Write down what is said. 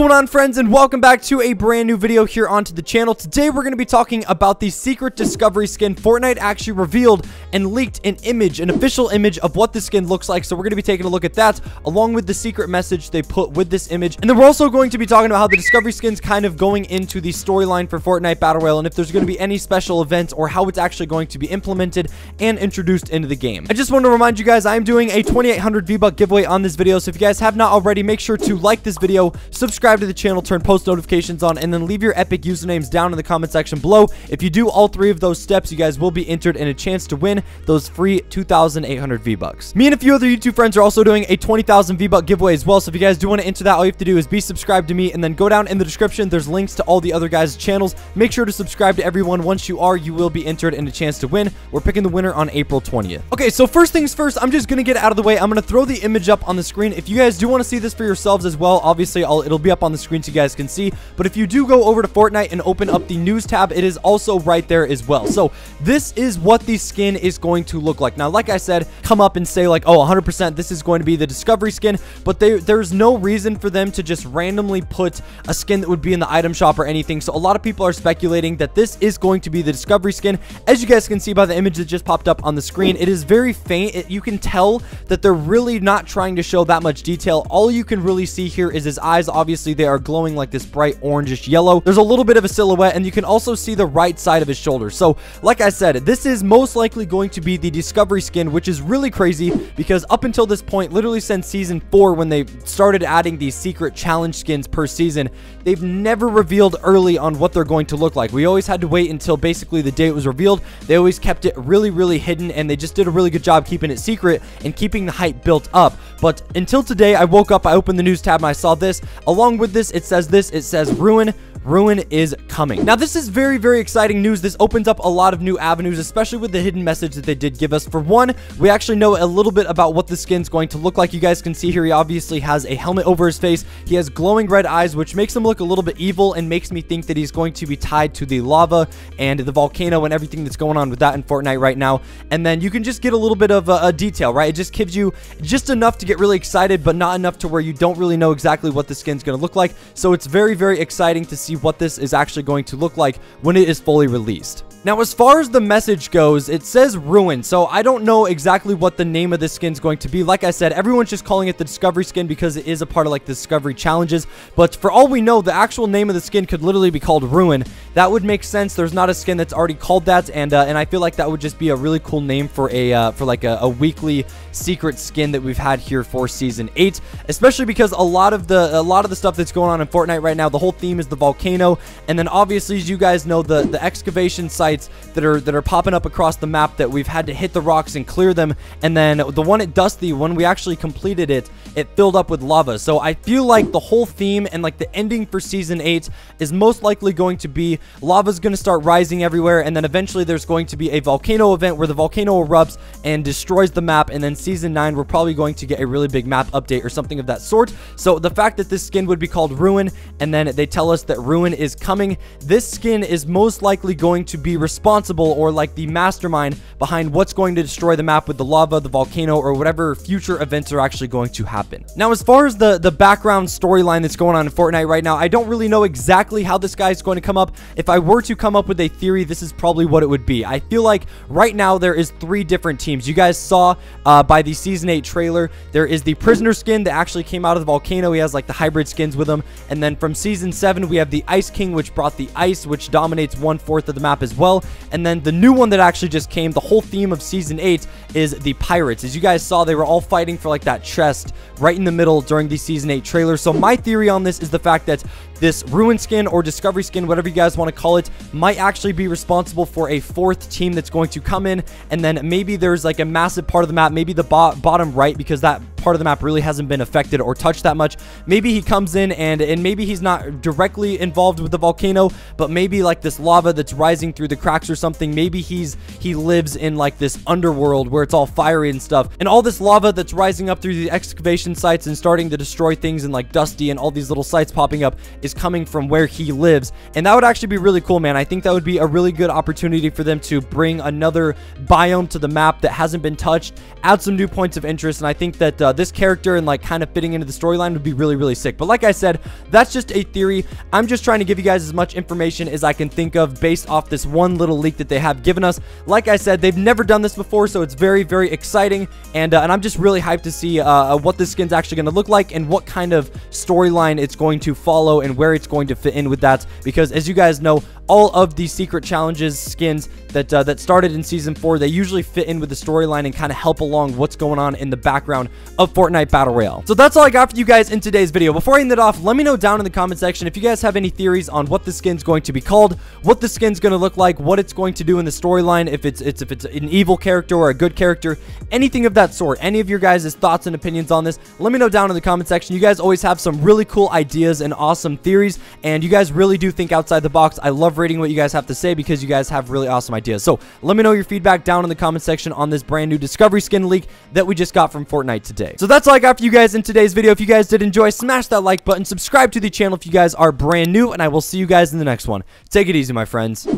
going on friends and welcome back to a brand new video here onto the channel. Today we're going to be talking about the secret discovery skin. Fortnite actually revealed and leaked an image, an official image of what the skin looks like. So we're going to be taking a look at that along with the secret message they put with this image. And then we're also going to be talking about how the discovery skin's kind of going into the storyline for Fortnite Battle Royale and if there's going to be any special events or how it's actually going to be implemented and introduced into the game. I just want to remind you guys I am doing a 2800 V-Buck giveaway on this video. So if you guys have not already, make sure to like this video, subscribe to the channel, turn post notifications on, and then leave your epic usernames down in the comment section below. If you do all three of those steps, you guys will be entered in a chance to win those free 2,800 V-Bucks. Me and a few other YouTube friends are also doing a 20,000 V-Buck giveaway as well, so if you guys do want to enter that, all you have to do is be subscribed to me, and then go down in the description. There's links to all the other guys' channels. Make sure to subscribe to everyone. Once you are, you will be entered in a chance to win. We're picking the winner on April 20th. Okay, so first things first, I'm just going to get out of the way. I'm going to throw the image up on the screen. If you guys do want to see this for yourselves as well, obviously I'll, it'll be up on the screen so you guys can see. But if you do go over to Fortnite and open up the news tab, it is also right there as well. So this is what the skin is going to look like. Now, like I said, come up and say like, oh, 100% this is going to be the discovery skin. But they, there's no reason for them to just randomly put a skin that would be in the item shop or anything. So a lot of people are speculating that this is going to be the discovery skin. As you guys can see by the image that just popped up on the screen, it is very faint. It, you can tell that they're really not trying to show that much detail. All you can really see here is his eyes. Obviously, they are glowing like this bright orangish yellow. There's a little bit of a silhouette, and you can also see the right side of his shoulder. So, like I said, this is most likely going to be the Discovery skin, which is really crazy because up until this point, literally since Season 4, when they started adding these secret challenge skins per season, they've never revealed early on what they're going to look like. We always had to wait until basically the day it was revealed. They always kept it really, really hidden, and they just did a really good job keeping it secret and keeping the hype built up. But until today, I woke up, I opened the news tab, and I saw this. Along with this, it says this, it says Ruin Ruin is coming. Now, this is very, very exciting news. This opens up a lot of new avenues, especially with the hidden message that they did give us. For one, we actually know a little bit about what the skin's going to look like. You guys can see here, he obviously has a helmet over his face. He has glowing red eyes, which makes him look a little bit evil and makes me think that he's going to be tied to the lava and the volcano and everything that's going on with that in Fortnite right now. And then you can just get a little bit of a, a detail, right? It just gives you just enough to get really excited, but not enough to where you don't really know exactly what the skin's going to look like. So it's very, very exciting to see what this is actually going to look like when it is fully released. Now, as far as the message goes, it says Ruin, so I don't know exactly what the name of this skin is going to be. Like I said, everyone's just calling it the Discovery skin because it is a part of like the Discovery challenges, but for all we know, the actual name of the skin could literally be called Ruin. That would make sense. There's not a skin that's already called that, and uh, and I feel like that would just be a really cool name for a uh, for like a, a weekly secret skin that we've had here for season 8, especially because a lot of the a lot of the stuff that's going on in Fortnite right now, the whole theme is the volcano, and then obviously as you guys know, the the excavation sites that are that are popping up across the map that we've had to hit the rocks and clear them, and then the one at Dusty, when we actually completed it, it filled up with lava. So I feel like the whole theme and like the ending for season 8 is most likely going to be lava's going to start rising everywhere, and then eventually there's going to be a volcano event where the volcano erupts and destroys the map, and then season 9 we're probably going to get a really big map update or something of that sort. So the fact that this skin would be called Ruin, and then they tell us that Ruin is coming, this skin is most likely going to be responsible or like the mastermind behind what's going to destroy the map with the lava, the volcano, or whatever future events are actually going to happen. Now, as far as the, the background storyline that's going on in Fortnite right now, I don't really know exactly how this guy is going to come up. If I were to come up with a theory, this is probably what it would be. I feel like right now there is three different teams. You guys saw uh, by the Season 8 trailer, there is the Prisoner skin that actually came out of the volcano. He has like the hybrid skins with him. And then from Season 7, we have the Ice King, which brought the ice, which dominates one-fourth of the map as well. And then the new one that actually just came, the whole theme of Season 8 is the Pirates. As you guys saw, they were all fighting for like that chest right in the middle during the Season 8 trailer. So my theory on this is the fact that this Ruin skin or Discovery skin, whatever you guys want to call it, might actually be responsible for a fourth team that's going to come in. And then maybe there's like a massive part of the map, maybe the bo bottom right, because that part of the map really hasn't been affected or touched that much. Maybe he comes in and, and maybe he's not directly involved with the volcano, but maybe like this lava that's rising through the cracks or something. Maybe he's he lives in like this underworld where it's all fiery and stuff. And all this lava that's rising up through the excavation sites and starting to destroy things and like Dusty and all these little sites popping up is coming from where he lives. And that would actually be really cool, man. I think that would be a really good opportunity for them to bring another biome to the map that hasn't been touched, add some new points of interest, and I think that uh, this character and like kind of fitting into the storyline would be really, really sick. But like I said, that's just a theory. I'm just trying to give you guys as much information as I can think of based off this one little leak that they have given us. Like I said, they've never done this before, so it's very, very exciting. And, uh, and I'm just really hyped to see uh, uh what this skin's actually going to look like and what kind of storyline it's going to follow and where it's going to fit in with that. Because as you guys know, all of these secret challenges skins that uh, that started in season four. They usually fit in with the storyline and kind of help along what's going on in the background of Fortnite Battle Royale. So that's all I got for you guys in today's video. Before I end it off, let me know down in the comment section if you guys have any theories on what the skin's going to be called, what the skin's going to look like, what it's going to do in the storyline, if it's it's if it's an evil character or a good character, anything of that sort. Any of your guys' thoughts and opinions on this, let me know down in the comment section. You guys always have some really cool ideas and awesome theories, and you guys really do think outside the box. I love reading what you guys have to say because you guys have really awesome ideas. So let me know your feedback down in the comment section on this brand new Discovery skin leak that we just got from Fortnite today. So that's all I got for you guys in today's video. If you guys did enjoy, smash that like button, subscribe to the channel if you guys are brand new, and I will see you guys in the next one. Take it easy, my friends.